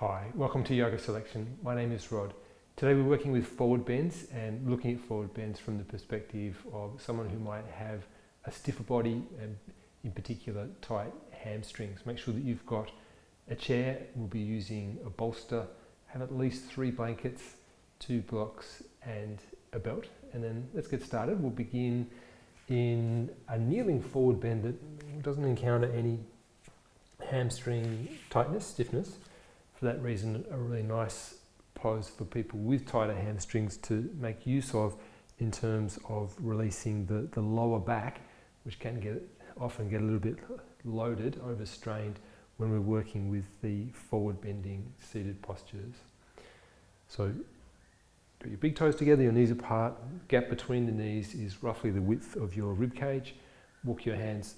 Hi, welcome to Yoga Selection. My name is Rod. Today we're working with forward bends and looking at forward bends from the perspective of someone who might have a stiffer body and in particular tight hamstrings. Make sure that you've got a chair, we'll be using a bolster, have at least three blankets, two blocks and a belt. And then let's get started. We'll begin in a kneeling forward bend that doesn't encounter any hamstring tightness, stiffness. For that reason, a really nice pose for people with tighter hamstrings to make use of in terms of releasing the, the lower back, which can get often get a little bit loaded, overstrained when we're working with the forward bending seated postures. So put your big toes together, your knees apart, gap between the knees is roughly the width of your rib cage. Walk your hands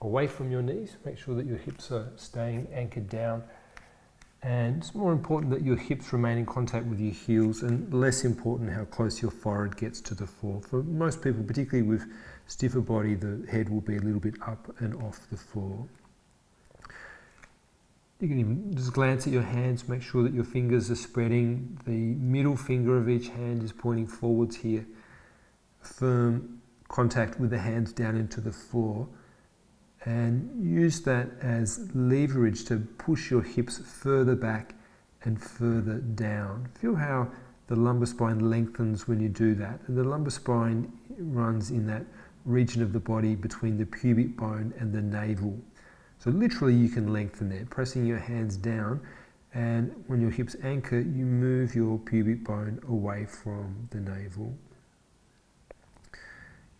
away from your knees, make sure that your hips are staying anchored down and it's more important that your hips remain in contact with your heels and less important how close your forehead gets to the floor. For most people, particularly with stiffer body, the head will be a little bit up and off the floor. You can even just glance at your hands, make sure that your fingers are spreading. The middle finger of each hand is pointing forwards here. Firm contact with the hands down into the floor and use that as leverage to push your hips further back and further down. Feel how the lumbar spine lengthens when you do that. And the lumbar spine runs in that region of the body between the pubic bone and the navel. So literally you can lengthen there, pressing your hands down and when your hips anchor, you move your pubic bone away from the navel.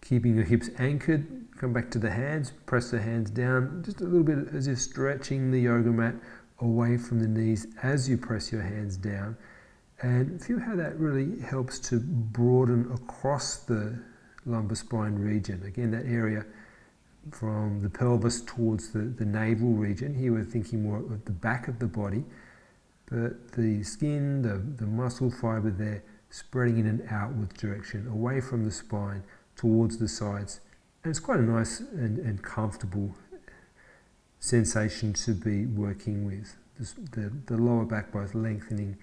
Keeping your hips anchored, come back to the hands, press the hands down, just a little bit as if stretching the yoga mat away from the knees as you press your hands down. And feel how that really helps to broaden across the lumbar spine region. Again, that area from the pelvis towards the, the navel region. Here we're thinking more of the back of the body, but the skin, the, the muscle fiber there, spreading in an outward direction, away from the spine, towards the sides. And it's quite a nice and, and comfortable sensation to be working with. This, the, the lower back both lengthening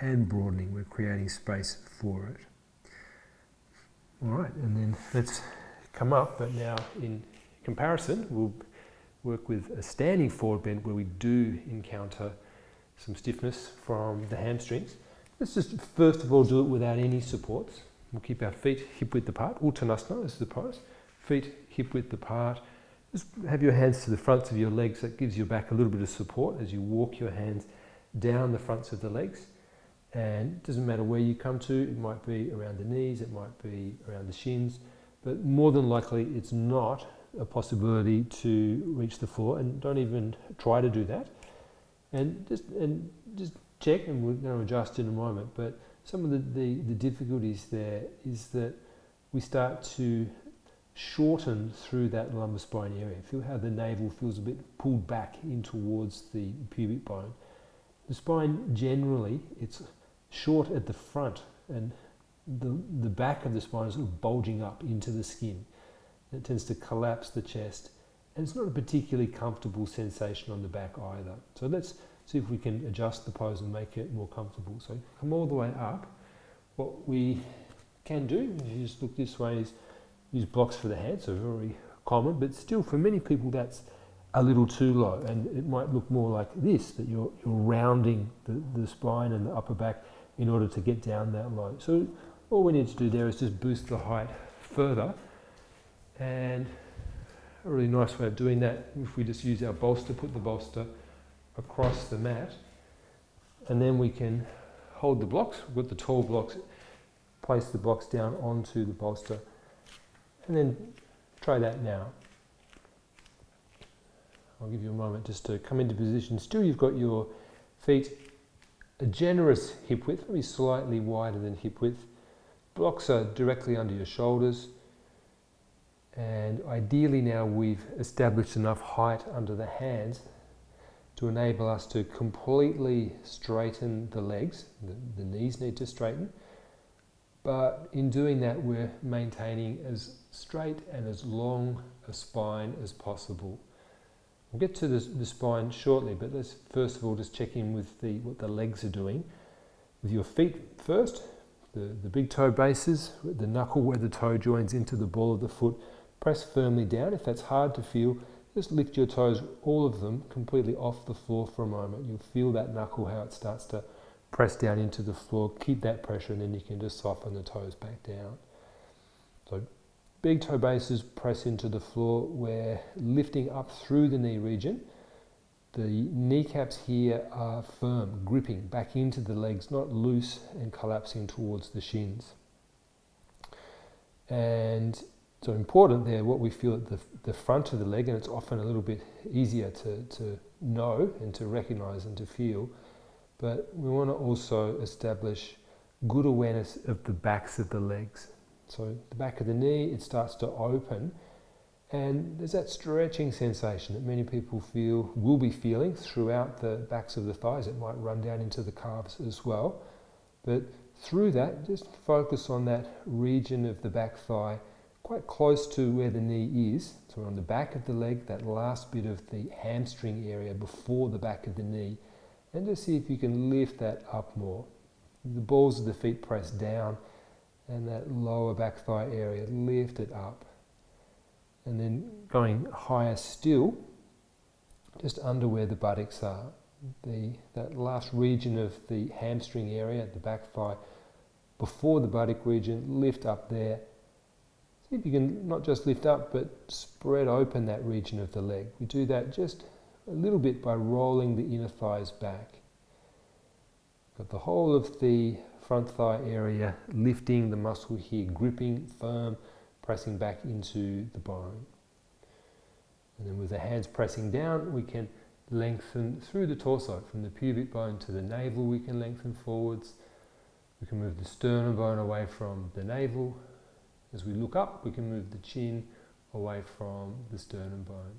and broadening. We're creating space for it. All right, and then let's come up, but now in comparison, we'll work with a standing forward bend where we do encounter some stiffness from the hamstrings. Let's just first of all do it without any supports. We'll keep our feet hip width apart. Uttanasana this is the pose. Feet hip width apart. Just have your hands to the fronts of your legs. That gives your back a little bit of support as you walk your hands down the fronts of the legs. And it doesn't matter where you come to. It might be around the knees. It might be around the shins. But more than likely, it's not a possibility to reach the floor. And don't even try to do that. And just and just check, and we're going to adjust in a moment. But some of the, the, the difficulties there is that we start to shorten through that lumbar spine area. Feel how the navel feels a bit pulled back in towards the pubic bone. The spine generally, it's short at the front and the, the back of the spine is sort of bulging up into the skin. It tends to collapse the chest and it's not a particularly comfortable sensation on the back either. So let's see if we can adjust the pose and make it more comfortable. So come all the way up. What we can do, if you just look this way, is use blocks for the head, so very common, but still for many people that's a little too low and it might look more like this, that you're, you're rounding the, the spine and the upper back in order to get down that low. So all we need to do there is just boost the height further and a really nice way of doing that if we just use our bolster, put the bolster across the mat, and then we can hold the blocks, with the tall blocks, place the blocks down onto the bolster, and then try that now. I'll give you a moment just to come into position. Still, you've got your feet a generous hip width, maybe slightly wider than hip width. Blocks are directly under your shoulders. And ideally now we've established enough height under the hands to enable us to completely straighten the legs. The, the, knees need to straighten. But in doing that, we're maintaining as straight and as long a spine as possible. We'll get to the, the spine shortly, but let's first of all just check in with the, what the legs are doing. With your feet first, the, the big toe bases, the knuckle where the toe joins into the ball of the foot, press firmly down. If that's hard to feel, just lift your toes, all of them, completely off the floor for a moment. You'll feel that knuckle, how it starts to press down into the floor. Keep that pressure and then you can just soften the toes back down. So big toe bases press into the floor. We're lifting up through the knee region. The kneecaps here are firm, gripping back into the legs, not loose and collapsing towards the shins. And so important there, what we feel at the, the front of the leg, and it's often a little bit easier to, to know and to recognize and to feel, but we want to also establish good awareness of the backs of the legs. So the back of the knee, it starts to open and there's that stretching sensation that many people feel, will be feeling throughout the backs of the thighs. It might run down into the calves as well. But through that, just focus on that region of the back thigh, quite close to where the knee is. So on the back of the leg, that last bit of the hamstring area before the back of the knee. And just see if you can lift that up more. The balls of the feet press down and that lower back thigh area, lift it up and then going higher still, just under where the buttocks are. The, that last region of the hamstring area, the back thigh, before the buttock region, lift up there. See if you can not just lift up, but spread open that region of the leg. We do that just a little bit by rolling the inner thighs back. Got the whole of the front thigh area lifting, the muscle here gripping firm, pressing back into the bone. And then with the hands pressing down, we can lengthen through the torso, from the pubic bone to the navel, we can lengthen forwards. We can move the sternum bone away from the navel. As we look up, we can move the chin away from the sternum bone.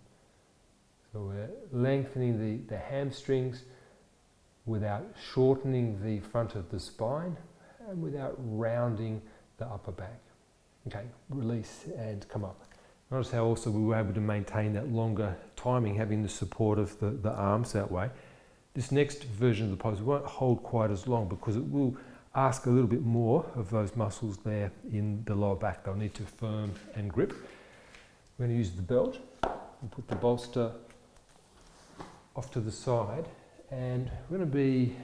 So we're lengthening the, the hamstrings without shortening the front of the spine and without rounding the upper back. Okay, release and come up. Notice how also we were able to maintain that longer timing, having the support of the, the arms that way. This next version of the pose won't hold quite as long because it will ask a little bit more of those muscles there in the lower back. They'll need to firm and grip. We're going to use the belt and put the bolster off to the side and we're going to be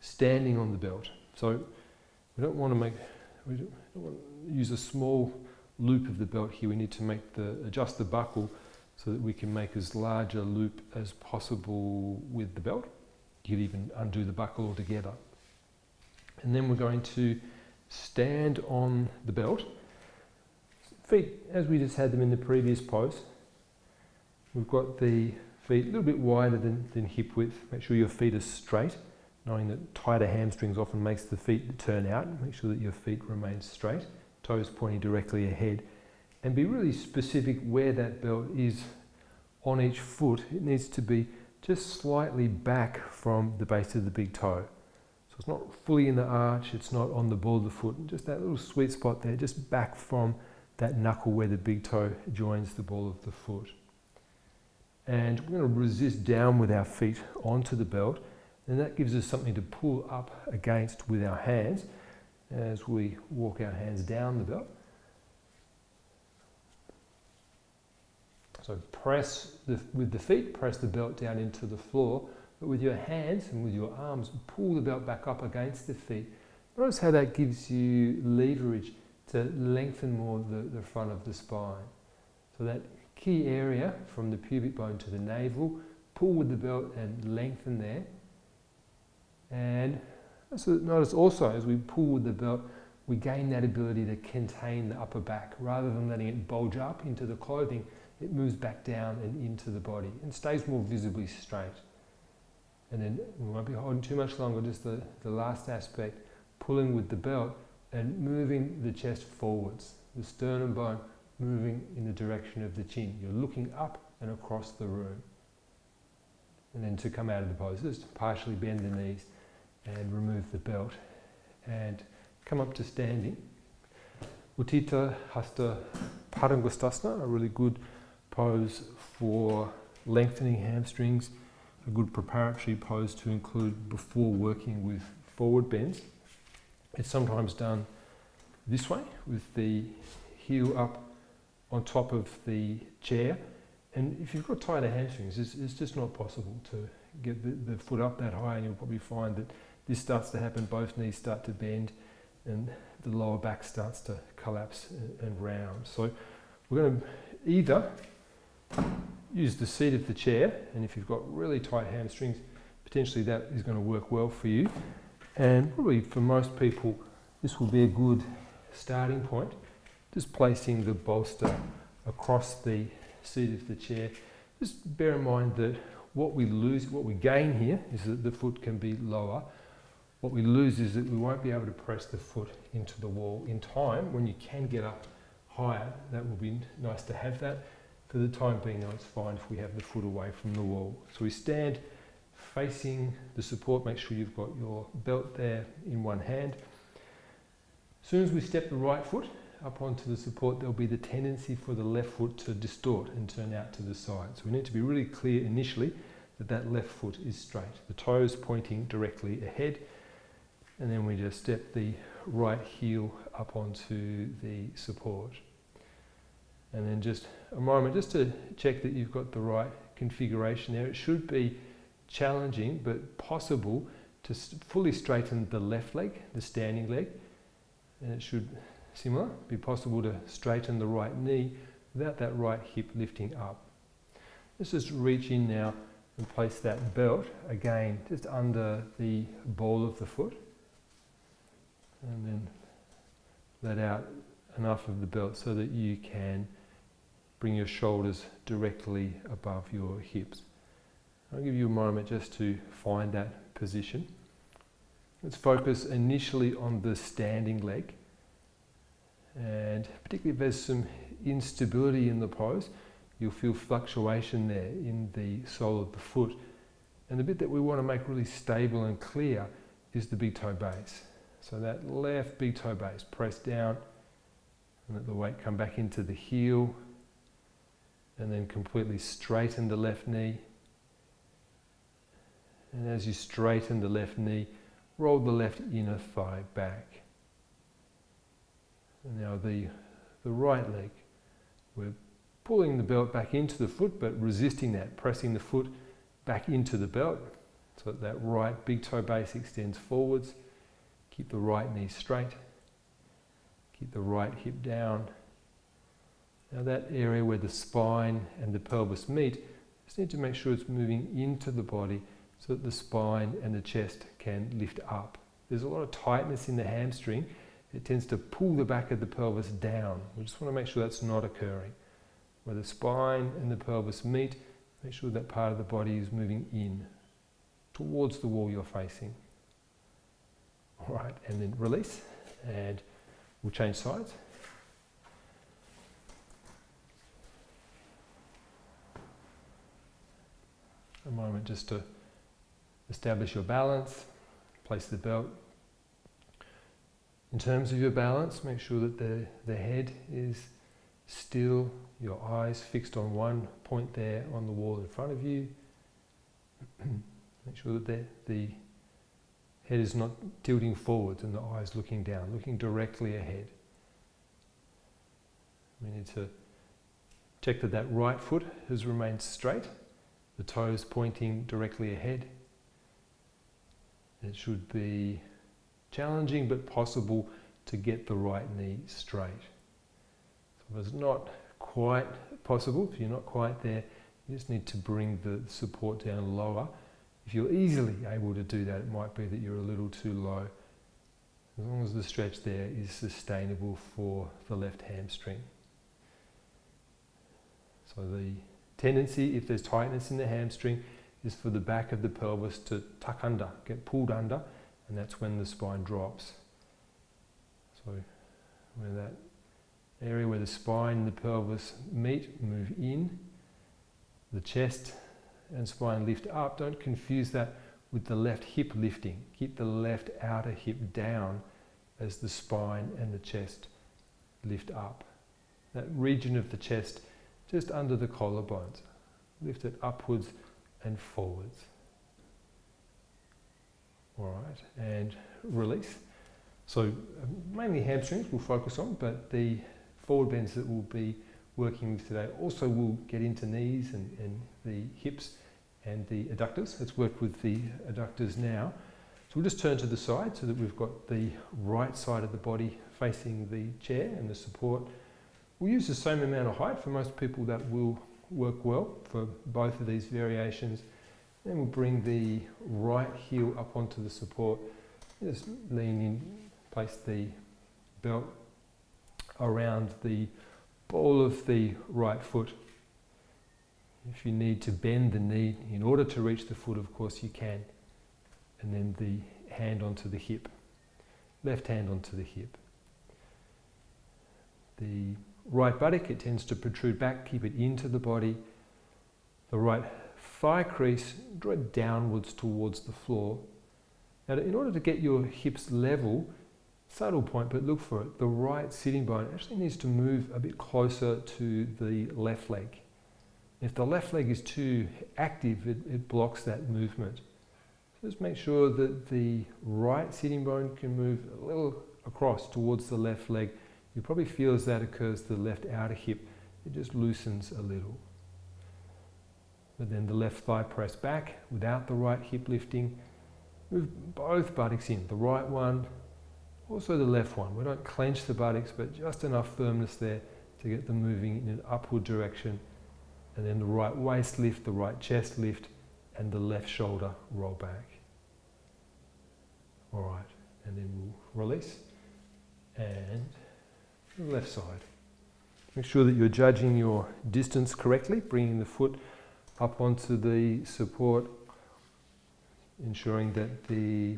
standing on the belt. So we don't want to make, we don't want to use a small loop of the belt here. We need to make the, adjust the buckle so that we can make as large a loop as possible with the belt. You could even undo the buckle altogether. And then we're going to stand on the belt. Feet, as we just had them in the previous pose, we've got the feet a little bit wider than, than hip width. Make sure your feet are straight, knowing that tighter hamstrings often makes the feet turn out. Make sure that your feet remain straight, toes pointing directly ahead. And be really specific where that belt is on each foot. It needs to be just slightly back from the base of the big toe. So it's not fully in the arch, it's not on the ball of the foot, just that little sweet spot there, just back from that knuckle where the big toe joins the ball of the foot and we're going to resist down with our feet onto the belt and that gives us something to pull up against with our hands as we walk our hands down the belt. So press the, with the feet, press the belt down into the floor, but with your hands and with your arms, pull the belt back up against the feet. Notice how that gives you leverage to lengthen more the, the front of the spine. So that key area from the pubic bone to the navel, pull with the belt and lengthen there. And notice also as we pull with the belt, we gain that ability to contain the upper back. Rather than letting it bulge up into the clothing, it moves back down and into the body and stays more visibly straight. And then we won't be holding too much longer, just the, the last aspect, pulling with the belt and moving the chest forwards. The sternum bone moving in the direction of the chin. You're looking up and across the room. And then to come out of the pose, just partially bend the knees and remove the belt and come up to standing. Utthita Hasta Padangusthasana, a really good pose for lengthening hamstrings, a good preparatory pose to include before working with forward bends. It's sometimes done this way with the heel up on top of the chair. And if you've got tighter hamstrings, it's, it's just not possible to get the, the, foot up that high, and you'll probably find that this starts to happen, both knees start to bend, and the lower back starts to collapse and, and round. So we're going to either use the seat of the chair, and if you've got really tight hamstrings, potentially that is going to work well for you. And probably for most people, this will be a good starting point. Just placing the bolster across the seat of the chair. Just bear in mind that what we lose, what we gain here is that the foot can be lower. What we lose is that we won't be able to press the foot into the wall in time when you can get up higher. That will be nice to have that. For the time being though, it's fine if we have the foot away from the wall. So we stand facing the support, make sure you've got your belt there in one hand. As soon as we step the right foot up onto the support, there'll be the tendency for the left foot to distort and turn out to the side. So we need to be really clear initially that that left foot is straight. The toes pointing directly ahead. And then we just step the right heel up onto the support. And then just a moment just to check that you've got the right configuration there. It should be challenging but possible to fully straighten the left leg, the standing leg. And it should, similar, be possible to straighten the right knee without that right hip lifting up. Let's just reach in now and place that belt again just under the ball of the foot and then let out enough of the belt so that you can bring your shoulders directly above your hips. I'll give you a moment just to find that position. Let's focus initially on the standing leg and particularly if there's some instability in the pose, you'll feel fluctuation there in the sole of the foot. And the bit that we want to make really stable and clear is the big toe base. So that left big toe base, press down and let the weight come back into the heel and then completely straighten the left knee. And as you straighten the left knee, roll the left inner thigh back. And now the, the right leg, we're pulling the belt back into the foot, but resisting that, pressing the foot back into the belt so that that right big toe base extends forwards. Keep the right knee straight. Keep the right hip down. Now that area where the spine and the pelvis meet, just need to make sure it's moving into the body so that the spine and the chest can lift up. There's a lot of tightness in the hamstring. It tends to pull the back of the pelvis down. We just want to make sure that's not occurring where the spine and the pelvis meet, make sure that part of the body is moving in towards the wall you're facing. All right, and then release, and we'll change sides. A moment just to establish your balance, place the belt. In terms of your balance, make sure that the, the head is still, your eyes fixed on one point there on the wall in front of you. Make sure that the, the head is not tilting forwards and the eyes looking down, looking directly ahead. We need to check that that right foot has remained straight, the toes pointing directly ahead. It should be challenging but possible to get the right knee straight. If it's not quite possible, if you're not quite there, you just need to bring the support down lower. If you're easily able to do that, it might be that you're a little too low. As long as the stretch there is sustainable for the left hamstring. So the tendency, if there's tightness in the hamstring, is for the back of the pelvis to tuck under, get pulled under, and that's when the spine drops. So where that area where the spine and the pelvis meet, move in. The chest and spine lift up. Don't confuse that with the left hip lifting. Keep the left outer hip down as the spine and the chest lift up. That region of the chest just under the collarbones. lift it upwards and forwards. All right, and release. So um, mainly hamstrings we'll focus on, but the forward bends that we'll be working with today also will get into knees and, and the hips and the adductors. Let's work with the adductors now. So we'll just turn to the side so that we've got the right side of the body facing the chair and the support. We'll use the same amount of height for most people that will work well for both of these variations. Then we'll bring the right heel up onto the support. Just lean in, place the belt around the ball of the right foot. If you need to bend the knee in order to reach the foot, of course you can. And then the hand onto the hip. Left hand onto the hip. The right buttock, it tends to protrude back, keep it into the body. The right thigh crease, draw it downwards towards the floor. Now, in order to get your hips level, subtle point, but look for it, the right sitting bone actually needs to move a bit closer to the left leg. If the left leg is too active, it, it blocks that movement. So just make sure that the right sitting bone can move a little across towards the left leg. You probably feel as that occurs to the left outer hip, it just loosens a little. But then the left thigh press back without the right hip lifting. Move both buttocks in, the right one, also the left one. We don't clench the buttocks, but just enough firmness there to get them moving in an upward direction. And then the right waist lift, the right chest lift, and the left shoulder roll back. All right, and then we'll release. And left side. Make sure that you're judging your distance correctly, bringing the foot up onto the support, ensuring that the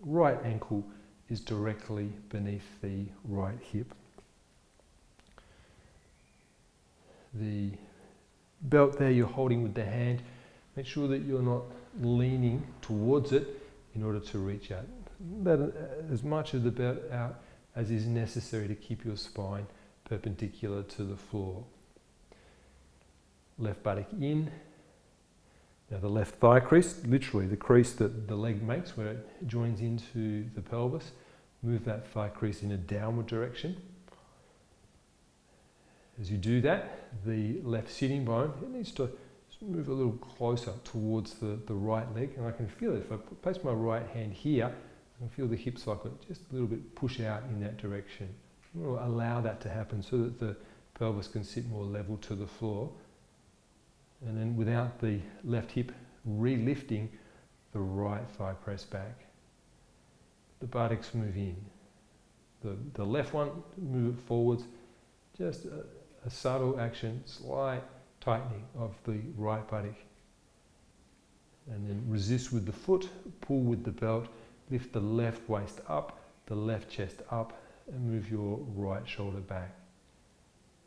right ankle is directly beneath the right hip. The belt there you're holding with the hand, make sure that you're not leaning towards it in order to reach out. Let as much of the belt out as is necessary to keep your spine perpendicular to the floor. Left buttock in. Now the left thigh crease, literally the crease that the leg makes where it joins into the pelvis. Move that thigh crease in a downward direction. As you do that, the left sitting bone, it needs to move a little closer towards the, the right leg. And I can feel it. If I place my right hand here, Can feel the hip cycle just a little bit push out in that direction. We'll allow that to happen so that the pelvis can sit more level to the floor. And then without the left hip re-lifting, the right thigh press back. The buttocks move in. The, the left one, move it forwards. Just a, a subtle action, slight tightening of the right buttock. And then resist with the foot, pull with the belt, lift the left waist up, the left chest up, and move your right shoulder back.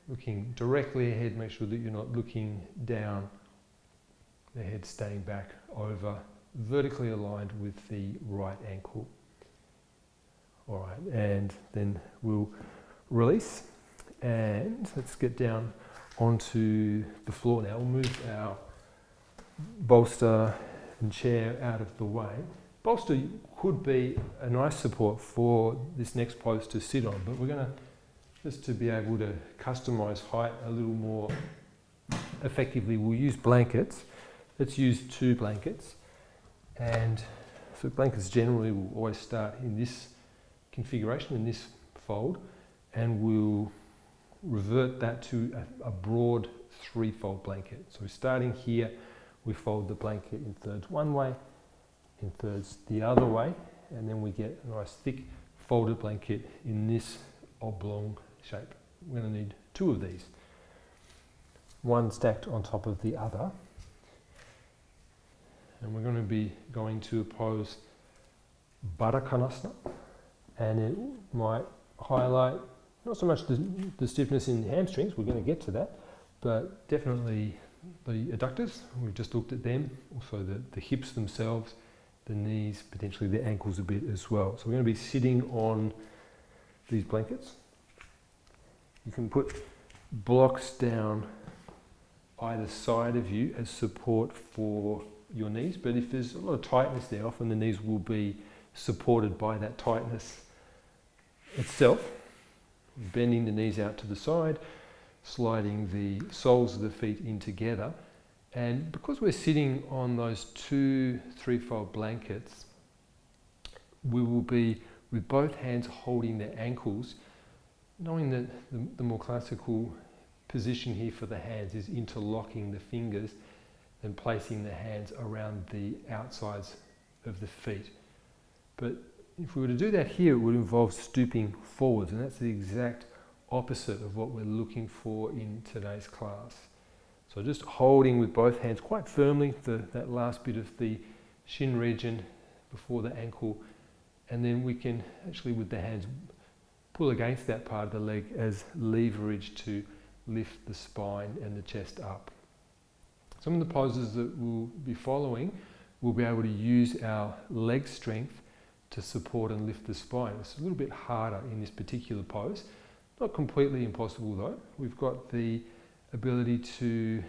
Looking directly ahead, make sure that you're not looking down, the head staying back over, vertically aligned with the right ankle. All right, and then we'll release, and let's get down onto the floor now. We'll move our bolster and chair out of the way. Bolster could be a nice support for this next post to sit on, but we're going to just to be able to customize height a little more effectively, we'll use blankets. Let's use two blankets. And so blankets generally will always start in this configuration, in this fold, and we'll revert that to a, a broad three-fold blanket. So we're starting here, we fold the blanket in thirds one way, in thirds the other way and then we get a nice thick folded blanket in this oblong shape. We're going to need two of these, one stacked on top of the other. And we're going to be going to oppose Baddha Konasana and it might highlight not so much the, the stiffness in the hamstrings, we're going to get to that, but definitely the adductors, we've just looked at them, also the, the hips themselves, the knees, potentially the ankles a bit as well. So we're going to be sitting on these blankets. You can put blocks down either side of you as support for your knees. But if there's a lot of tightness there, often the knees will be supported by that tightness itself. Bending the knees out to the side, sliding the soles of the feet in together. And because we're sitting on those two threefold blankets, we will be with both hands holding the ankles, knowing that the, the more classical position here for the hands is interlocking the fingers and placing the hands around the outsides of the feet. But if we were to do that here, it would involve stooping forwards, and that's the exact opposite of what we're looking for in today's class. So just holding with both hands quite firmly the, that last bit of the shin region before the ankle, and then we can actually with the hands pull against that part of the leg as leverage to lift the spine and the chest up. Some of the poses that we'll be following, we'll be able to use our leg strength to support and lift the spine. It's a little bit harder in this particular pose. Not completely impossible though. We've got the ability to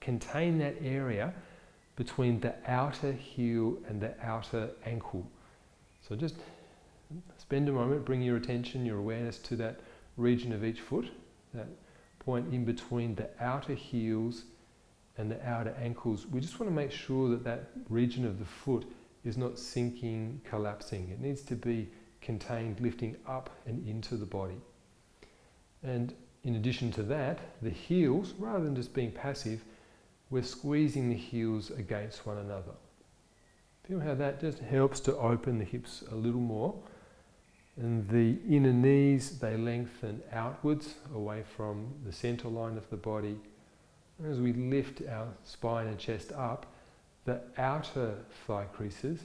contain that area between the outer heel and the outer ankle. So just spend a moment, bring your attention, your awareness to that region of each foot, that point in between the outer heels and the outer ankles. We just want to make sure that that region of the foot is not sinking, collapsing. It needs to be contained, lifting up and into the body. And in addition to that, the heels, rather than just being passive, we're squeezing the heels against one another. Feel how that just helps to open the hips a little more. And the inner knees, they lengthen outwards away from the center line of the body. As we lift our spine and chest up, the outer thigh creases,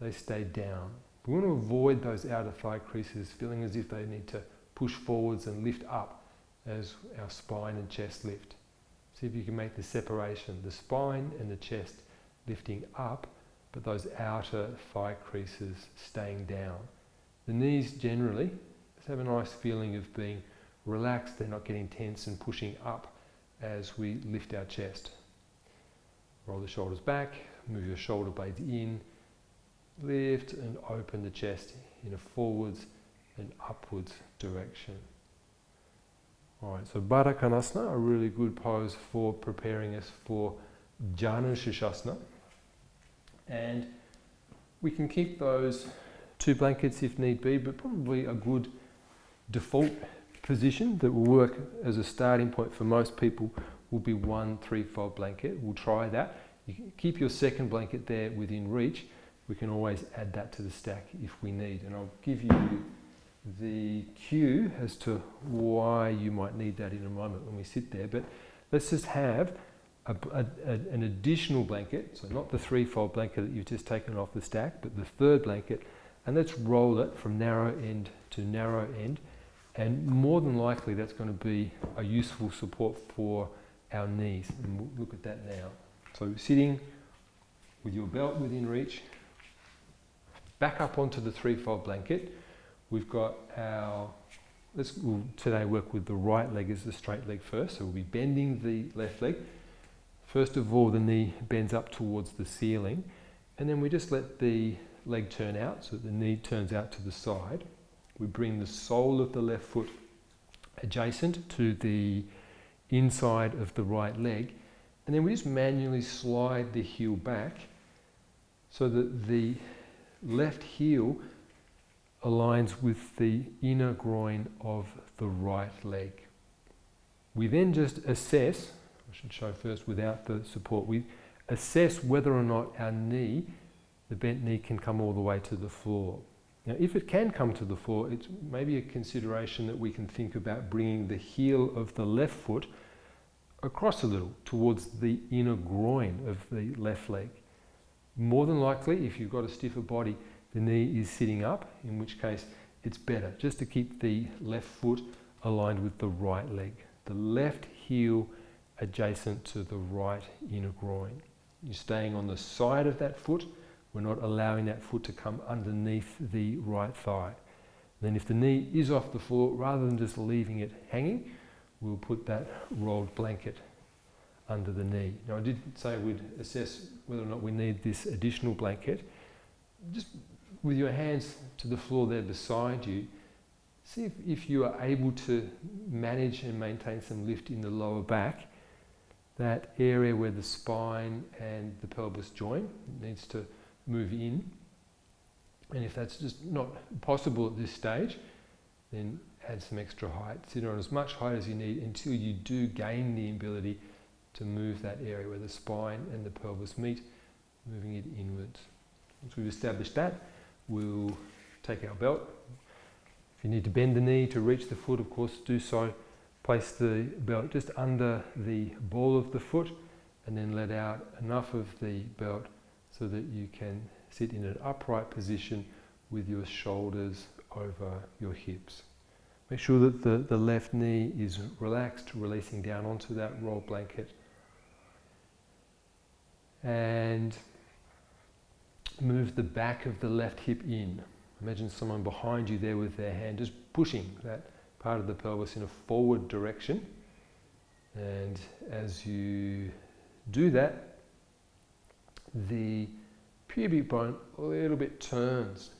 they stay down. We want to avoid those outer thigh creases feeling as if they need to push forwards and lift up as our spine and chest lift. See if you can make the separation, the spine and the chest lifting up, but those outer thigh creases staying down. The knees generally just have a nice feeling of being relaxed, they're not getting tense and pushing up as we lift our chest. Roll the shoulders back, move your shoulder blades in, lift and open the chest in a forwards and upwards direction. Alright, so Baddha a really good pose for preparing us for Janu Sirsasana. And we can keep those two blankets if need be, but probably a good default position that will work as a starting point for most people will be one three-fold blanket. We'll try that. You keep your second blanket there within reach. We can always add that to the stack if we need. And I'll give you the cue as to why you might need that in a moment when we sit there. But let's just have a, a, an additional blanket, so not the three-fold blanket that you've just taken off the stack, but the third blanket, and let's roll it from narrow end to narrow end. And more than likely that's going to be a useful support for our knees. And we'll look at that now. So sitting with your belt within reach, back up onto the three-fold blanket. We've got our, let's we'll today work with the right leg as the straight leg first. So we'll be bending the left leg. First of all, the knee bends up towards the ceiling. And then we just let the leg turn out so that the knee turns out to the side. We bring the sole of the left foot adjacent to the inside of the right leg. And then we just manually slide the heel back so that the left heel aligns with the inner groin of the right leg. We then just assess, I should show first without the support, we assess whether or not our knee, the bent knee, can come all the way to the floor. Now, if it can come to the floor, it's maybe a consideration that we can think about bringing the heel of the left foot across a little towards the inner groin of the left leg. More than likely, if you've got a stiffer body, the knee is sitting up, in which case it's better just to keep the left foot aligned with the right leg. The left heel adjacent to the right inner groin. You're staying on the side of that foot. We're not allowing that foot to come underneath the right thigh. Then if the knee is off the floor, rather than just leaving it hanging, we'll put that rolled blanket under the knee. Now I did say we'd assess whether or not we need this additional blanket. Just with your hands to the floor there beside you, see if, if you are able to manage and maintain some lift in the lower back, that area where the spine and the pelvis join needs to move in. And if that's just not possible at this stage, then add some extra height. Sit on as much height as you need until you do gain the ability to move that area where the spine and the pelvis meet, moving it inwards. Once we've established that, we'll take our belt. If you need to bend the knee to reach the foot, of course, do so. Place the belt just under the ball of the foot and then let out enough of the belt so that you can sit in an upright position with your shoulders over your hips. Make sure that the, the left knee is relaxed, releasing down onto that roll blanket. And move the back of the left hip in. Imagine someone behind you there with their hand just pushing that part of the pelvis in a forward direction. And as you do that, the pubic bone a little bit turns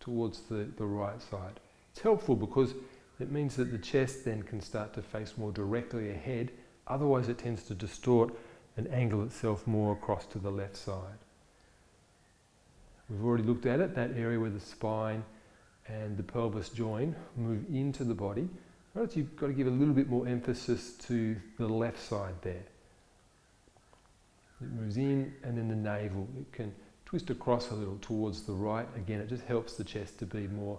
towards the, the right side. It's helpful because it means that the chest then can start to face more directly ahead, otherwise it tends to distort and angle itself more across to the left side. We've already looked at it, that area where the spine and the pelvis join move into the body. Notice you've got to give a little bit more emphasis to the left side there. It moves in and then the navel. It can twist across a little towards the right. Again, it just helps the chest to be more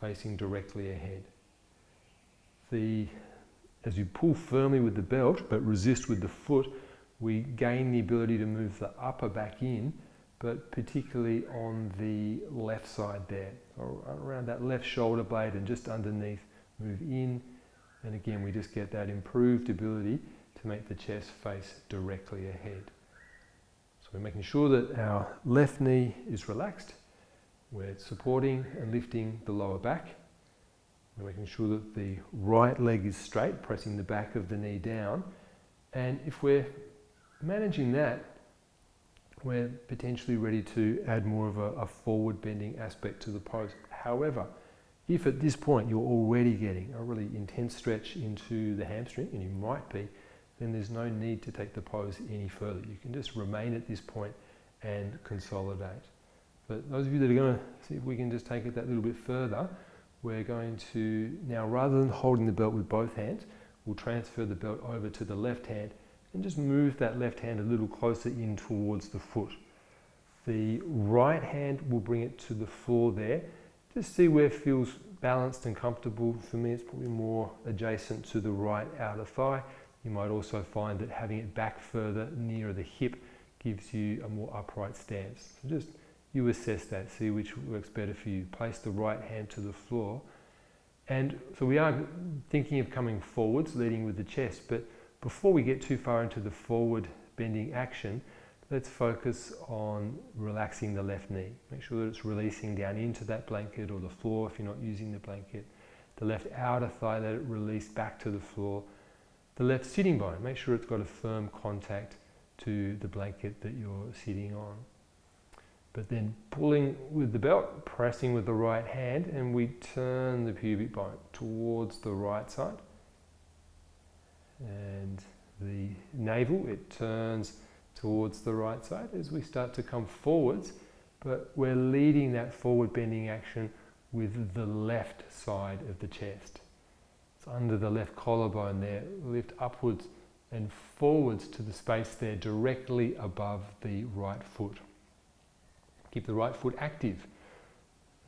facing directly ahead. The, as you pull firmly with the belt but resist with the foot, we gain the ability to move the upper back in, but particularly on the left side there, around that left shoulder blade and just underneath, move in. And again, we just get that improved ability to make the chest face directly ahead. So we're making sure that our left knee is relaxed. We're supporting and lifting the lower back. We're making sure that the right leg is straight, pressing the back of the knee down. And if we're managing that, we're potentially ready to add more of a, a, forward bending aspect to the pose. However, if at this point you're already getting a really intense stretch into the hamstring, and you might be, then there's no need to take the pose any further. You can just remain at this point and consolidate. But those of you that are going to see if we can just take it that little bit further, we're going to now, rather than holding the belt with both hands, we'll transfer the belt over to the left hand and just move that left hand a little closer in towards the foot. The right hand will bring it to the floor there. Just see where it feels balanced and comfortable. For me, it's probably more adjacent to the right outer thigh. You might also find that having it back further nearer the hip gives you a more upright stance. So just you assess that, see which works better for you. Place the right hand to the floor. And so we are thinking of coming forwards, leading with the chest, but before we get too far into the forward bending action, let's focus on relaxing the left knee. Make sure that it's releasing down into that blanket or the floor if you're not using the blanket. The left outer thigh, let it release back to the floor. The left sitting bone, make sure it's got a firm contact to the blanket that you're sitting on. But then pulling with the belt, pressing with the right hand, and we turn the pubic bone towards the right side and the navel, it turns towards the right side as we start to come forwards, but we're leading that forward bending action with the left side of the chest. It's under the left collarbone there, lift upwards and forwards to the space there directly above the right foot. Keep the right foot active.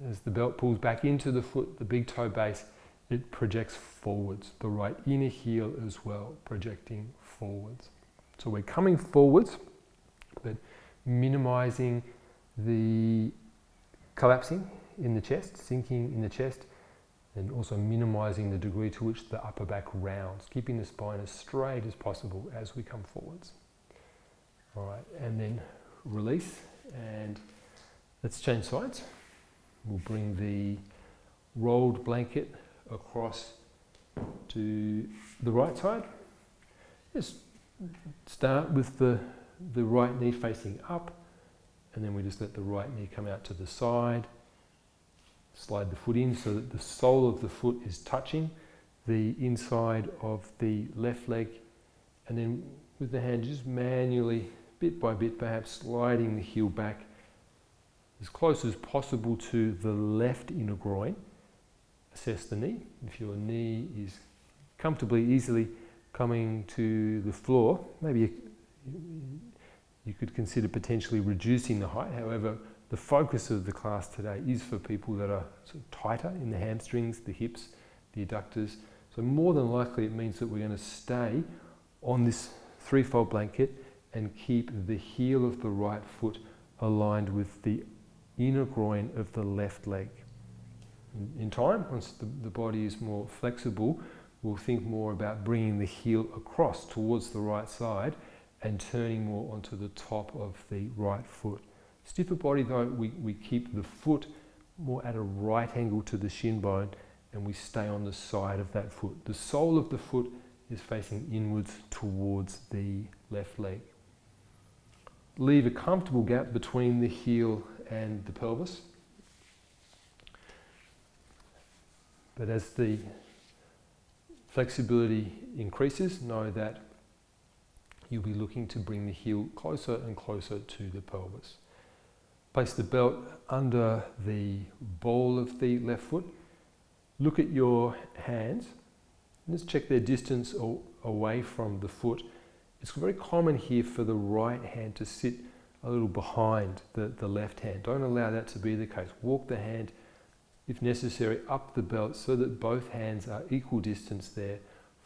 As the belt pulls back into the foot, the big toe base it projects forwards, the right inner heel as well, projecting forwards. So we're coming forwards, but minimizing the collapsing in the chest, sinking in the chest, and also minimizing the degree to which the upper back rounds, keeping the spine as straight as possible as we come forwards. All right, and then release, and let's change sides. We'll bring the rolled blanket across to the right side. Just start with the, the right knee facing up, and then we just let the right knee come out to the side. Slide the foot in so that the sole of the foot is touching the inside of the left leg, and then with the hand just manually, bit by bit, perhaps sliding the heel back as close as possible to the left inner groin. Assess the knee. If your knee is comfortably, easily coming to the floor, maybe you, could consider potentially reducing the height. However, the focus of the class today is for people that are sort of tighter in the hamstrings, the hips, the adductors. So more than likely it means that we're going to stay on this threefold blanket and keep the heel of the right foot aligned with the inner groin of the left leg. In time, once the, the body is more flexible, we'll think more about bringing the heel across towards the right side and turning more onto the top of the right foot. Stiffer body though, we, we keep the foot more at a right angle to the shin bone and we stay on the side of that foot. The sole of the foot is facing inwards towards the left leg. Leave a comfortable gap between the heel and the pelvis. But as the flexibility increases, know that you'll be looking to bring the heel closer and closer to the pelvis. Place the belt under the ball of the left foot. Look at your hands. And just check their distance away from the foot. It's very common here for the right hand to sit a little behind the, the left hand. Don't allow that to be the case. Walk the hand, if necessary, up the belt so that both hands are equal distance there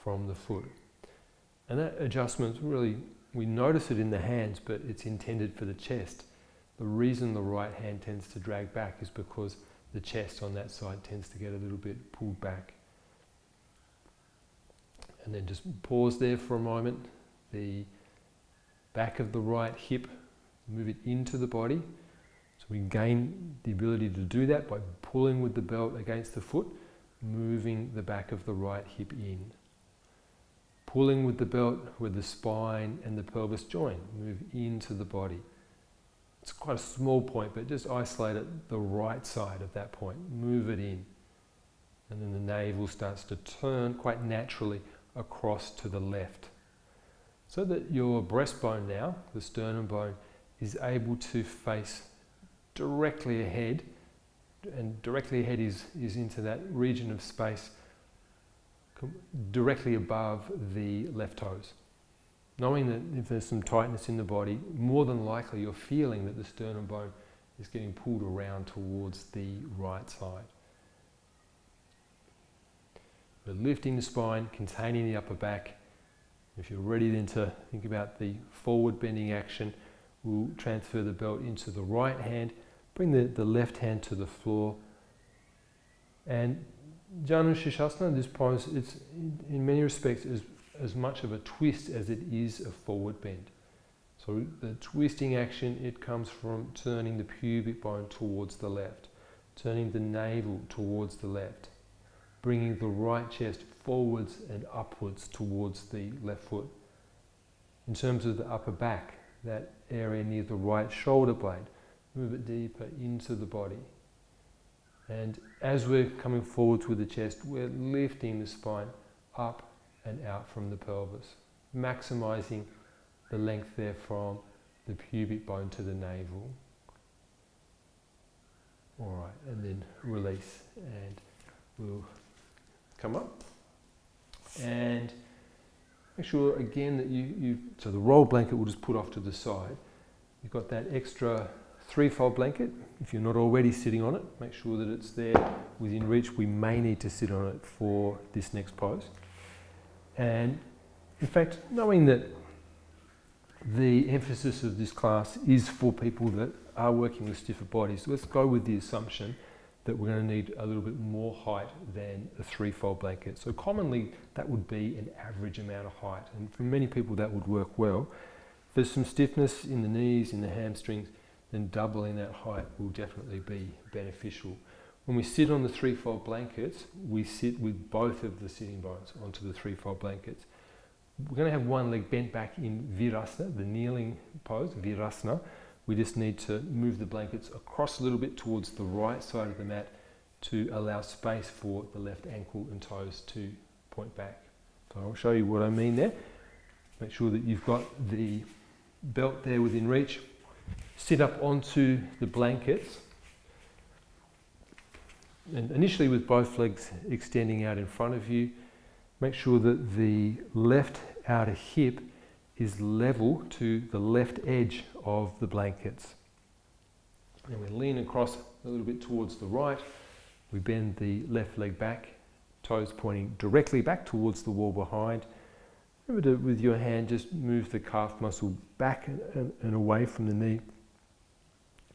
from the foot. And that adjustment really, we notice it in the hands, but it's intended for the chest. The reason the right hand tends to drag back is because the chest on that side tends to get a little bit pulled back. And then just pause there for a moment. The back of the right hip move it into the body. So we gain the ability to do that by pulling with the belt against the foot, moving the back of the right hip in. Pulling with the belt where the spine and the pelvis join, move into the body. It's quite a small point, but just isolate it the right side of that point, move it in. And then the navel starts to turn quite naturally across to the left. So that your breastbone now, the sternum bone, is able to face directly ahead, and directly ahead is, is into that region of space directly above the left toes. Knowing that if there's some tightness in the body, more than likely you're feeling that the sternum bone is getting pulled around towards the right side. We're lifting the spine, containing the upper back. If you're ready then to think about the forward bending action, We'll transfer the belt into the right hand, bring the, the left hand to the floor. And Janu Shirshasana, this pose, it's in many respects as much of a twist as it is a forward bend. So the twisting action, it comes from turning the pubic bone towards the left, turning the navel towards the left, bringing the right chest forwards and upwards towards the left foot. In terms of the upper back, that area near the right shoulder blade. Move it deeper into the body. And as we're coming forwards with the chest, we're lifting the spine up and out from the pelvis, maximizing the length there from the pubic bone to the navel. All right, and then release, and we'll come up. And Make sure again that you, you, so the roll blanket we'll just put off to the side. You've got that extra three-fold blanket. If you're not already sitting on it, make sure that it's there within reach. We may need to sit on it for this next pose. And in fact, knowing that the emphasis of this class is for people that are working with stiffer bodies, let's go with the assumption that we're going to need a little bit more height than a three-fold blanket. So commonly that would be an average amount of height and for many people that would work well. There's some stiffness in the knees, in the hamstrings, then doubling that height will definitely be beneficial. When we sit on the three-fold blankets, we sit with both of the sitting bones onto the three-fold blankets. we're going to have one leg bent back in Virasana, the kneeling pose, Virasana. We just need to move the blankets across a little bit towards the right side of the mat to allow space for the left ankle and toes to point back. So I'll show you what I mean there. Make sure that you've got the belt there within reach. Sit up onto the blankets. And initially with both legs extending out in front of you, make sure that the left outer hip is level to the left edge of the blankets. And we lean across a little bit towards the right. We bend the left leg back, toes pointing directly back towards the wall behind. Remember to, with your hand, just move the calf muscle back and, and away from the knee.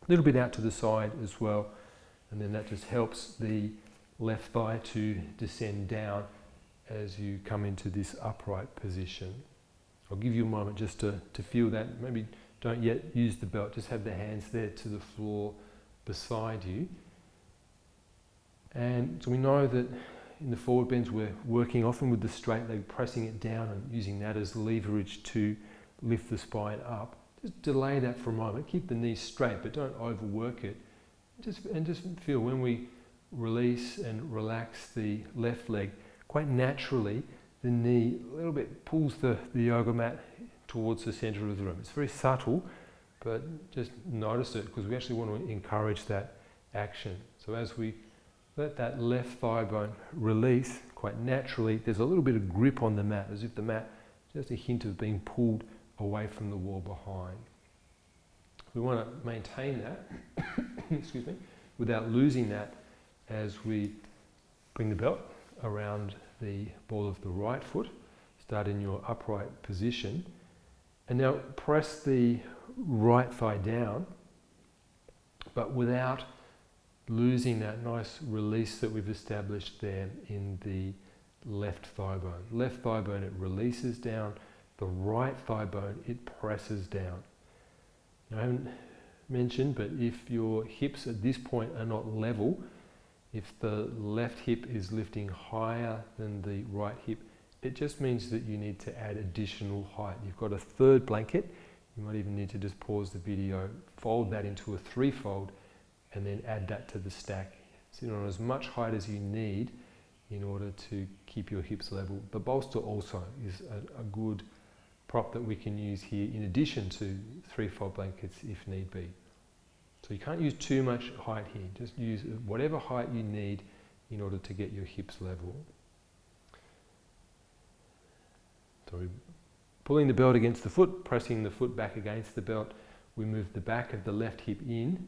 A little bit out to the side as well. And then that just helps the left thigh to descend down as you come into this upright position. I'll give you a moment just to, to feel that. Maybe don't yet use the belt, just have the hands there to the floor beside you. And so we know that in the forward bends we're working often with the straight leg, pressing it down and using that as leverage to lift the spine up. Just delay that for a moment. Keep the knees straight, but don't overwork it. Just, and just feel when we release and relax the left leg, quite naturally, the knee a little bit pulls the, the yoga mat towards the center of the room. It's very subtle, but just notice it because we actually want to encourage that action. So as we let that left thigh bone release quite naturally, there's a little bit of grip on the mat, as if the mat, just a hint of being pulled away from the wall behind. We want to maintain that, excuse me, without losing that as we bring the belt around the ball of the right foot. Start in your upright position. And now press the right thigh down, but without losing that nice release that we've established there in the left thigh bone. Left thigh bone, it releases down. The right thigh bone, it presses down. Now, I haven't mentioned, but if your hips at this point are not level, if the left hip is lifting higher than the right hip, it just means that you need to add additional height. You've got a third blanket. You might even need to just pause the video, fold that into a threefold, and then add that to the stack. Sit on as much height as you need in order to keep your hips level. The bolster also is a, a good prop that we can use here in addition to three threefold blankets if need be. So you can't use too much height here, just use whatever height you need in order to get your hips level. So we're pulling the belt against the foot, pressing the foot back against the belt. We move the back of the left hip in.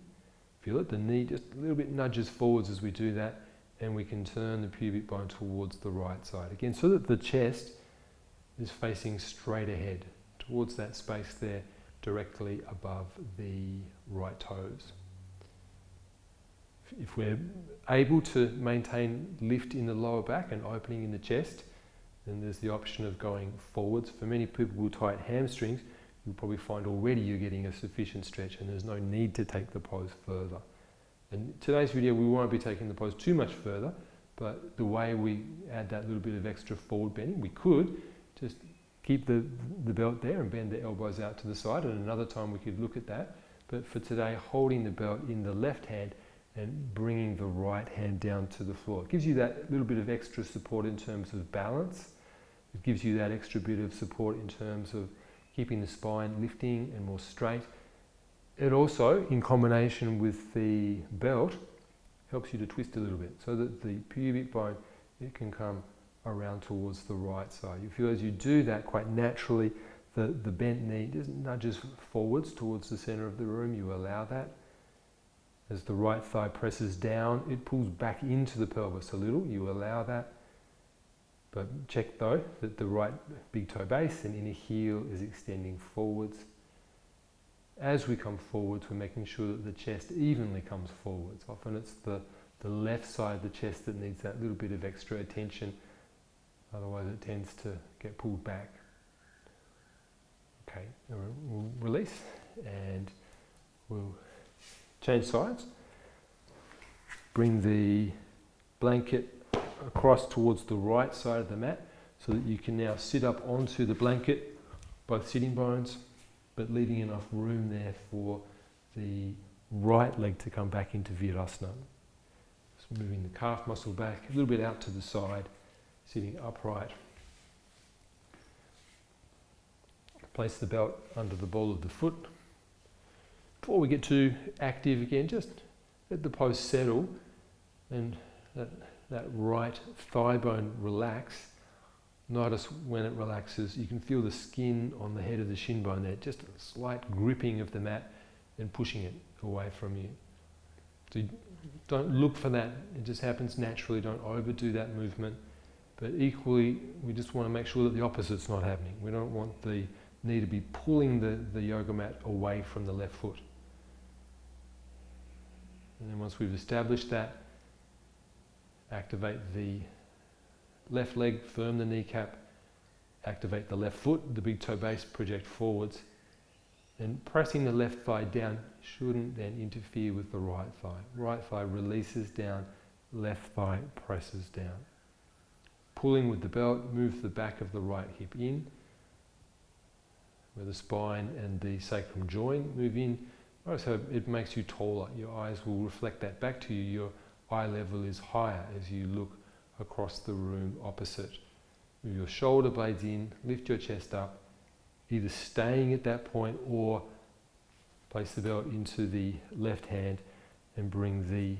Feel it, the knee just a little bit nudges forwards as we do that, and we can turn the pubic bone towards the right side. Again, so that the chest is facing straight ahead towards that space there directly above the right toes. If we're able to maintain lift in the lower back and opening in the chest, then there's the option of going forwards. For many people with tight hamstrings, you'll probably find already you're getting a sufficient stretch and there's no need to take the pose further. In today's video, we won't be taking the pose too much further, but the way we add that little bit of extra forward bending, we could just keep the, the belt there and bend the elbows out to the side. And another time we could look at that. But for today, holding the belt in the left hand and bringing the right hand down to the floor. It gives you that little bit of extra support in terms of balance. It gives you that extra bit of support in terms of keeping the spine lifting and more straight. It also, in combination with the belt, helps you to twist a little bit so that the pubic bone, it can come around towards the right side. You feel as you do that quite naturally, the, the bent knee just nudges forwards towards the center of the room. You allow that. As the right thigh presses down, it pulls back into the pelvis a little. You allow that. But check though that the right big toe base and inner heel is extending forwards. As we come forwards, we're making sure that the chest evenly comes forwards. Often it's the, the left side of the chest that needs that little bit of extra attention otherwise it tends to get pulled back. Okay, we'll release and we'll change sides. Bring the blanket across towards the right side of the mat so that you can now sit up onto the blanket, both sitting bones, but leaving enough room there for the right leg to come back into Virasana. Just moving the calf muscle back, a little bit out to the side, sitting upright. Place the belt under the ball of the foot. Before we get too active again, just let the pose settle and that, that right thigh bone relax. Notice when it relaxes, you can feel the skin on the head of the shin bone there, just a slight gripping of the mat and pushing it away from you. So you don't look for that, it just happens naturally, don't overdo that movement. But equally, we just want to make sure that the opposite's not happening. We don't want the knee to be pulling the, the yoga mat away from the left foot. And then once we've established that, activate the left leg, firm the kneecap, activate the left foot, the big toe base project forwards, and pressing the left thigh down shouldn't then interfere with the right thigh. Right thigh releases down, left thigh presses down. Pulling with the belt, move the back of the right hip in, where the spine and the sacrum join, move in. So it makes you taller. Your eyes will reflect that back to you. Your eye level is higher as you look across the room opposite. Move your shoulder blades in, lift your chest up, either staying at that point or place the belt into the left hand and bring the,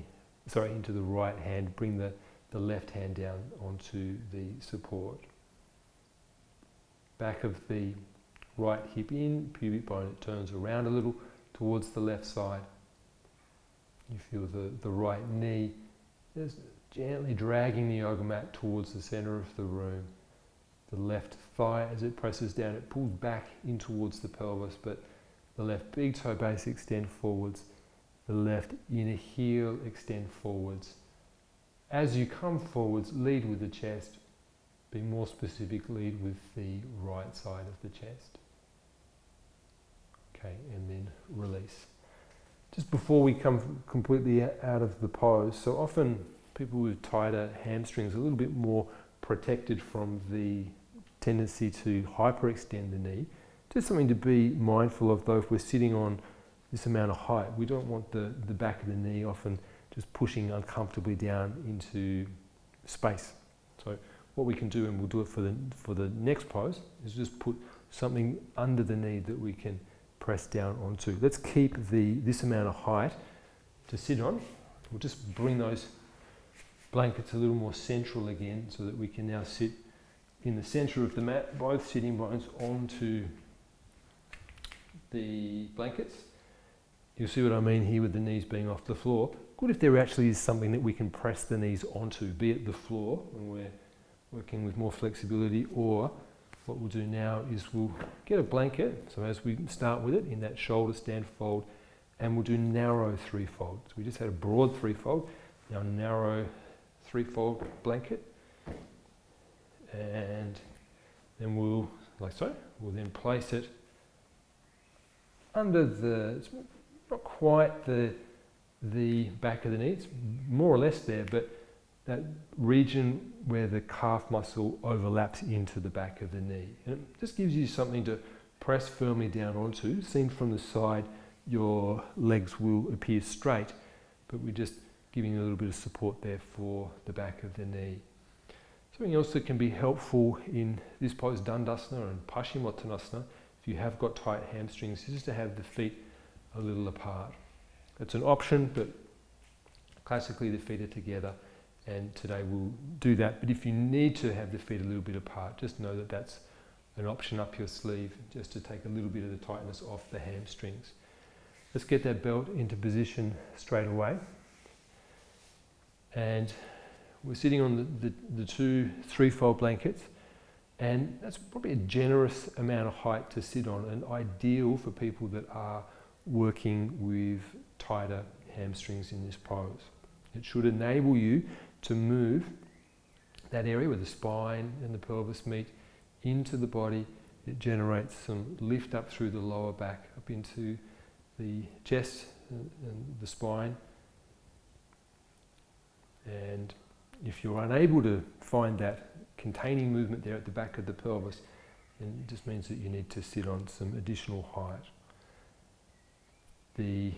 sorry, into the right hand, bring the, the left hand down onto the support. Back of the right hip in, pubic bone, it turns around a little towards the left side. You feel the, the right knee just gently dragging the yoga mat towards the center of the room. The left thigh, as it presses down, it pulls back in towards the pelvis, but the left big toe base extend forwards, the left inner heel extend forwards. As you come forwards, lead with the chest, be more specific, lead with the right side of the chest. Okay, and then release. Just before we come completely out of the pose, so often people with tighter hamstrings are a little bit more protected from the tendency to hyperextend the knee. Just something to be mindful of though if we're sitting on this amount of height. We don't want the, the back of the knee often just pushing uncomfortably down into space. So what we can do, and we'll do it for the, for the next pose, is just put something under the knee that we can press down onto. Let's keep the, this amount of height to sit on. We'll just bring those blankets a little more central again so that we can now sit in the center of the mat, both sitting bones onto the blankets. You'll see what I mean here with the knees being off the floor. Good if there actually is something that we can press the knees onto, be it the floor when we're working with more flexibility, or what we'll do now is we'll get a blanket, so as we start with it, in that shoulder stand fold, and we'll do narrow three-fold. So we just had a broad three-fold, now narrow three-fold blanket, and then we'll, like so, we'll then place it under the, not quite the, the back of the knee, it's more or less there, but that region where the calf muscle overlaps into the back of the knee. And it just gives you something to press firmly down onto. Seen from the side, your legs will appear straight, but we're just giving a little bit of support there for the back of the knee. Something else that can be helpful in this pose, Dandasana and Paschimottanasana, if you have got tight hamstrings, is just to have the feet a little apart. It's an option, but classically the feet are together, and today we'll do that. But if you need to have the feet a little bit apart, just know that that's an option up your sleeve, just to take a little bit of the tightness off the hamstrings. Let's get that belt into position straight away. And we're sitting on the, the, the two three-fold blankets and that's probably a generous amount of height to sit on and ideal for people that are working with tighter hamstrings in this pose. It should enable you to move that area where the spine and the pelvis meet into the body. It generates some lift up through the lower back, up into the chest and the spine. And if you're unable to find that containing movement there at the back of the pelvis. And it just means that you need to sit on some additional height. The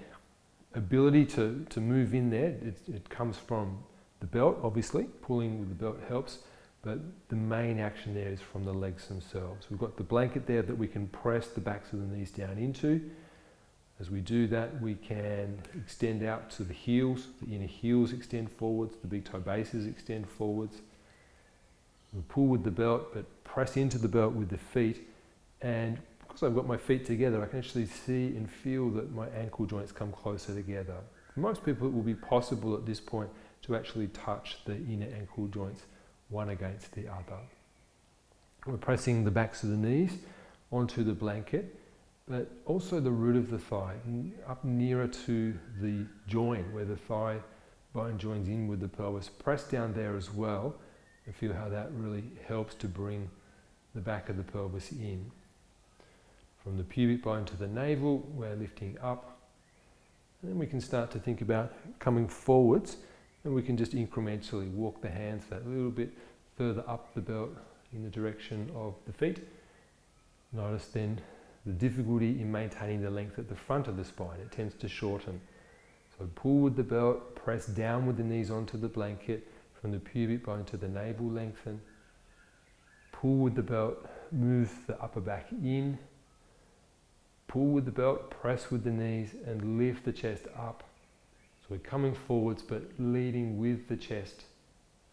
ability to, to move in there, it, it comes from the belt, obviously. Pulling with the belt helps, but the main action there is from the legs themselves. We've got the blanket there that we can press the backs of the knees down into. As we do that, we can extend out to the heels. The inner heels extend forwards, the big toe bases extend forwards. We pull with the belt, but press into the belt with the feet. And because I've got my feet together, I can actually see and feel that my ankle joints come closer together. For most people, it will be possible at this point to actually touch the inner ankle joints one against the other. We're pressing the backs of the knees onto the blanket, but also the root of the thigh, up nearer to the joint where the thigh bone joins in with the pelvis. Press down there as well and feel how that really helps to bring the back of the pelvis in. From the pubic bone to the navel, we're lifting up. And then we can start to think about coming forwards and we can just incrementally walk the hands that little bit further up the belt in the direction of the feet. Notice then the difficulty in maintaining the length at the front of the spine. It tends to shorten. So pull with the belt, press down with the knees onto the blanket, from the pubic bone to the navel lengthen. Pull with the belt, move the upper back in. Pull with the belt, press with the knees, and lift the chest up. So we're coming forwards but leading with the chest.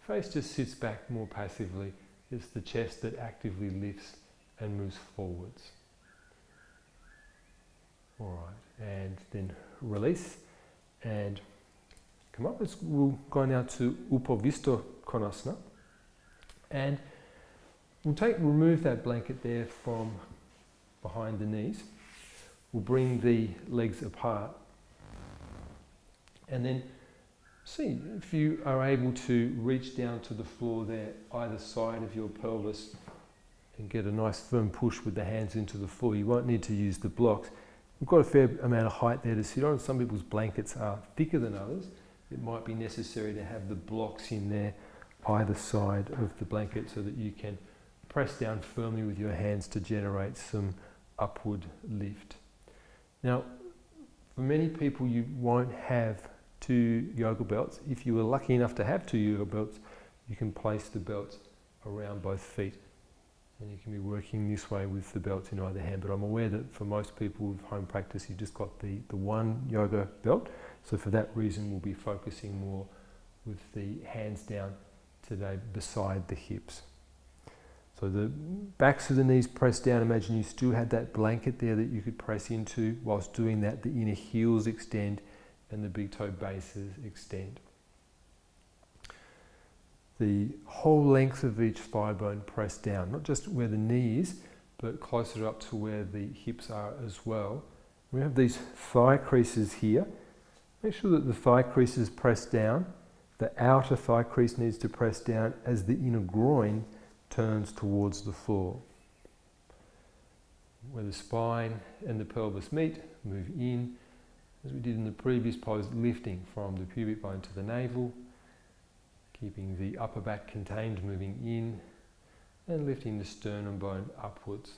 Face just sits back more passively. It's the chest that actively lifts and moves forwards. All right, and then release and come up. Let's, we'll go now to Upavistha Konasana. And we'll take, remove that blanket there from behind the knees. We'll bring the legs apart. And then see if you are able to reach down to the floor there, either side of your pelvis, and get a nice firm push with the hands into the floor. You won't need to use the blocks. We've got a fair amount of height there to sit on. Some people's blankets are thicker than others it might be necessary to have the blocks in there either side of the blanket so that you can press down firmly with your hands to generate some upward lift. Now, for many people, you won't have two yoga belts. If you were lucky enough to have two yoga belts, you can place the belts around both feet. And you can be working this way with the belts in either hand. But I'm aware that for most people with home practice, you've just got the, the one yoga belt. So for that reason, we'll be focusing more with the hands down today beside the hips. So the backs of the knees pressed down. Imagine you still had that blanket there that you could press into. Whilst doing that, the inner heels extend and the big toe bases extend. The whole length of each thigh bone pressed down, not just where the knee is, but closer up to where the hips are as well. We have these thigh creases here Make sure that the thigh crease is pressed down. The outer thigh crease needs to press down as the inner groin turns towards the floor. Where the spine and the pelvis meet, move in, as we did in the previous pose, lifting from the pubic bone to the navel, keeping the upper back contained, moving in, and lifting the sternum bone upwards.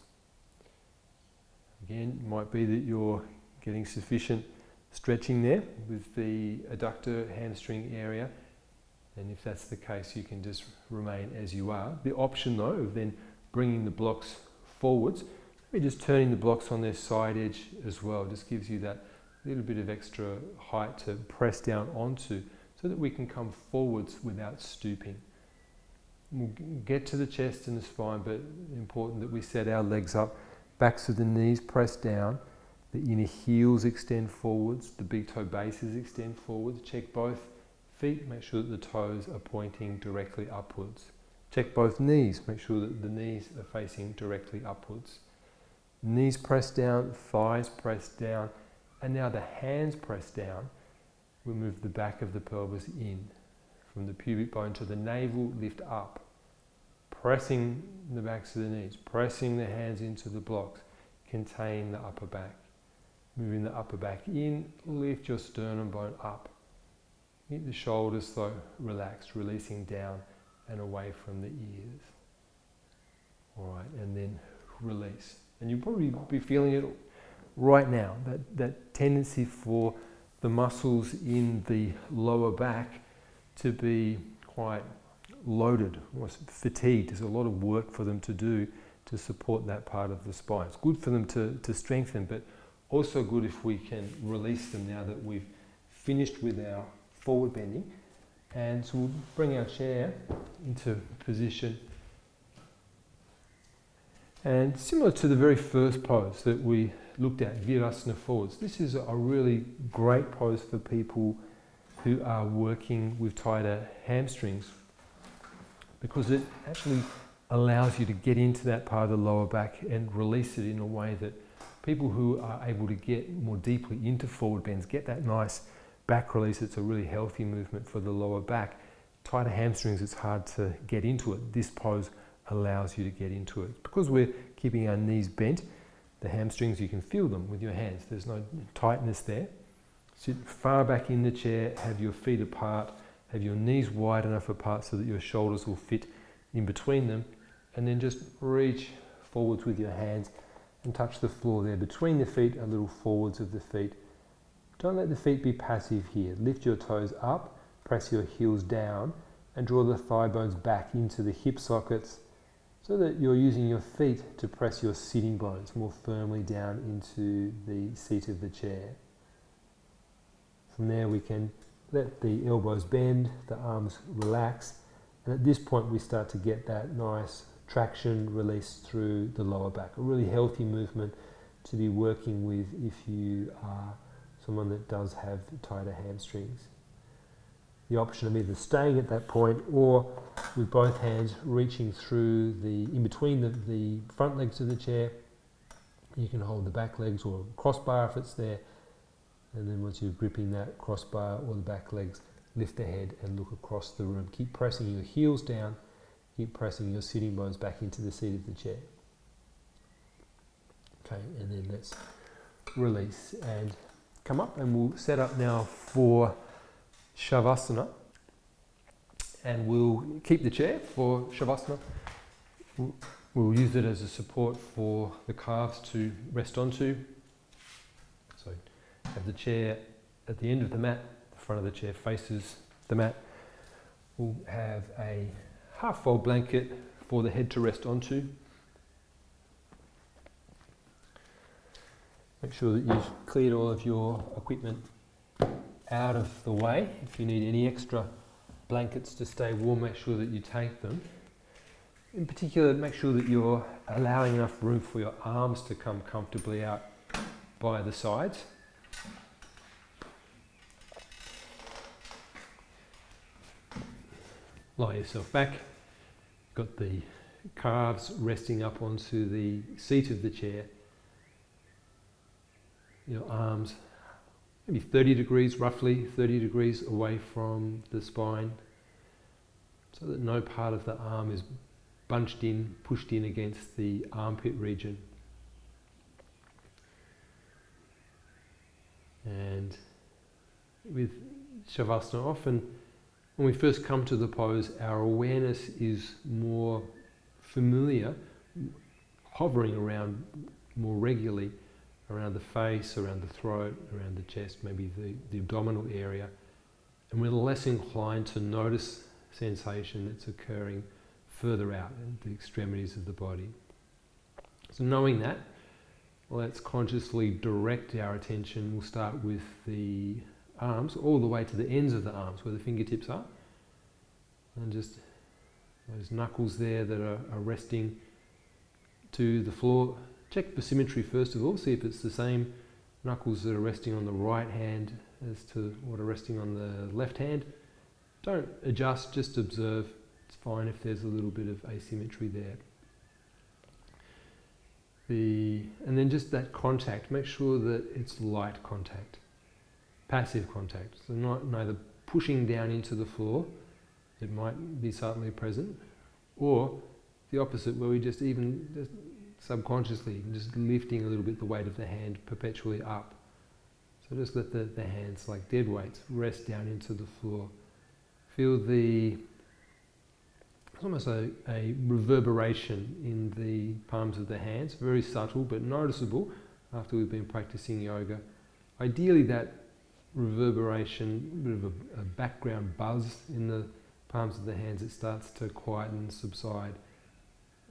Again, it might be that you're getting sufficient stretching there with the adductor hamstring area. And if that's the case, you can just remain as you are. The option though of then bringing the blocks forwards, maybe just turning the blocks on their side edge as well, just gives you that little bit of extra height to press down onto so that we can come forwards without stooping. We'll get to the chest and the spine, but important that we set our legs up, backs of the knees pressed down, the inner heels extend forwards, the big toe bases extend forwards. Check both feet, make sure that the toes are pointing directly upwards. Check both knees, make sure that the knees are facing directly upwards. Knees pressed down, thighs pressed down, and now the hands pressed down. We move the back of the pelvis in. From the pubic bone to the navel, lift up. Pressing the backs of the knees, pressing the hands into the blocks, contain the upper back. Moving the upper back in, lift your sternum bone up. Keep the shoulders though relaxed, releasing down and away from the ears. All right, and then release. And you'll probably be feeling it right now, that, that tendency for the muscles in the lower back to be quite loaded, almost fatigued. There's a lot of work for them to do to support that part of the spine. It's good for them to, to strengthen, but also good if we can release them now that we've finished with our forward bending. And so we'll bring our chair into position. And similar to the very first pose that we looked at, Virasana forwards, this is a really great pose for people who are working with tighter hamstrings because it actually allows you to get into that part of the lower back and release it in a way that people who are able to get more deeply into forward bends get that nice back release. It's a really healthy movement for the lower back. Tighter hamstrings, it's hard to get into it. This pose allows you to get into it. Because we're keeping our knees bent, the hamstrings, you can feel them with your hands. There's no tightness there. Sit far back in the chair, have your feet apart, have your knees wide enough apart so that your shoulders will fit in between them, and then just reach forwards with your hands and touch the floor there between the feet, a little forwards of the feet. Don't let the feet be passive here. Lift your toes up, press your heels down, and draw the thigh bones back into the hip sockets so that you're using your feet to press your sitting bones more firmly down into the seat of the chair. From there, we can let the elbows bend, the arms relax, and at this point, we start to get that nice traction release through the lower back. A really healthy movement to be working with if you are someone that does have tighter hamstrings. The option of either staying at that point or with both hands reaching through the in between the, the front legs of the chair. You can hold the back legs or crossbar if it's there. And then once you're gripping that crossbar or the back legs, lift the head and look across the room. Keep pressing your heels down Keep pressing your sitting bones back into the seat of the chair. Okay, and then let's release and come up and we'll set up now for Shavasana. And we'll keep the chair for Shavasana. We'll, use it as a support for the calves to rest onto. So have the chair at the end of the mat, the front of the chair faces the mat. We'll have a half fold blanket for the head to rest onto. Make sure that you've cleared all of your equipment out of the way. If you need any extra blankets to stay warm, make sure that you take them. In particular, make sure that you're allowing enough room for your arms to come comfortably out by the sides. Lie yourself back got the calves resting up onto the seat of the chair. Your arms maybe 30 degrees, roughly 30 degrees away from the spine, so that no part of the arm is bunched in, pushed in against the armpit region. And with Shavasana, often when we first come to the pose, our awareness is more familiar, hovering around more regularly around the face, around the throat, around the chest, maybe the, the abdominal area. And we're less inclined to notice sensation that's occurring further out in the extremities of the body. So knowing that, let's consciously direct our attention. We'll start with the arms all the way to the ends of the arms where the fingertips are. And just those knuckles there that are, are resting to the floor. Check for symmetry first of all, see if it's the same knuckles that are resting on the right hand as to what are resting on the left hand. Don't adjust, just observe. It's fine if there's a little bit of asymmetry there. The, and then just that contact, make sure that it's light contact passive contact. So not neither pushing down into the floor, it might be subtly present, or the opposite, where we just even just subconsciously just lifting a little bit the weight of the hand perpetually up. So just let the, the hands like dead weights rest down into the floor. Feel the it's almost a, a reverberation in the palms of the hands, very subtle but noticeable after we've been practicing yoga. Ideally, that reverberation, a bit of a, a background buzz in the palms of the hands, it starts to quieten, and subside.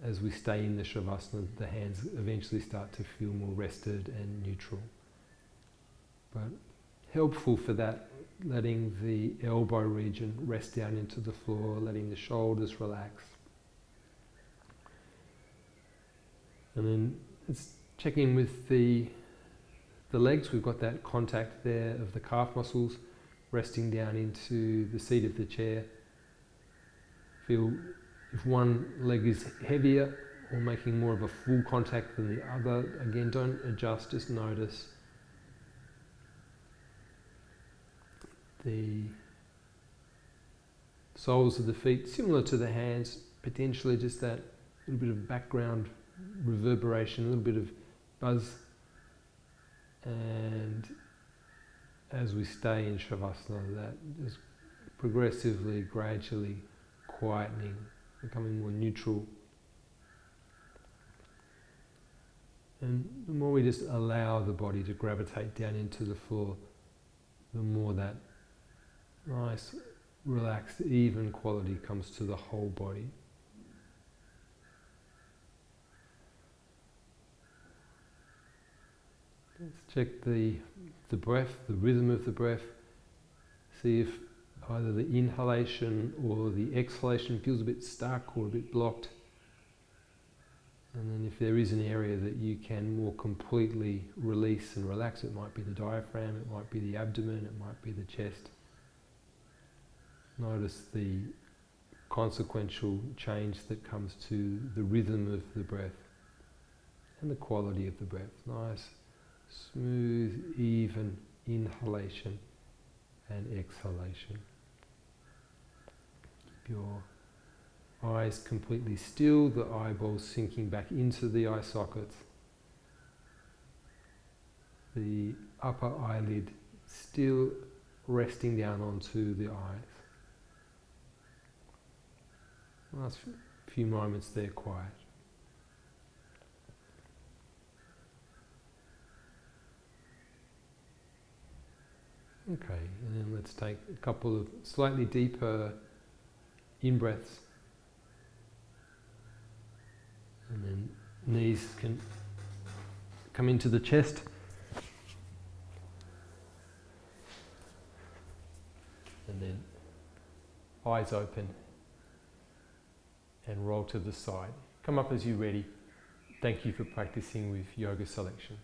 As we stay in the Shavasana, the hands eventually start to feel more rested and neutral. But helpful for that, letting the elbow region rest down into the floor, letting the shoulders relax. And then it's checking with the the legs, we've got that contact there of the calf muscles resting down into the seat of the chair. Feel if one leg is heavier or making more of a full contact than the other. Again, don't adjust, just notice. The soles of the feet, similar to the hands, potentially just that little bit of background reverberation, a little bit of buzz and as we stay in Shavasana, that is progressively, gradually quietening, becoming more neutral. And the more we just allow the body to gravitate down into the floor, the more that nice, relaxed, even quality comes to the whole body. Let's check the, the breath, the rhythm of the breath. See if either the inhalation or the exhalation feels a bit stuck or a bit blocked. And then if there is an area that you can more completely release and relax, it might be the diaphragm, it might be the abdomen, it might be the chest. Notice the consequential change that comes to the rhythm of the breath and the quality of the breath. Nice smooth, even inhalation and exhalation. Your eyes completely still, the eyeballs sinking back into the eye sockets. The upper eyelid still resting down onto the eyes. Last few moments there quiet. Okay, and then let's take a couple of slightly deeper in breaths. And then knees can come into the chest. And then eyes open and roll to the side. Come up as you're ready. Thank you for practicing with Yoga Selection.